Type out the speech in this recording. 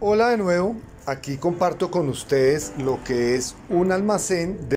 Hola de nuevo, aquí comparto con ustedes lo que es un almacén de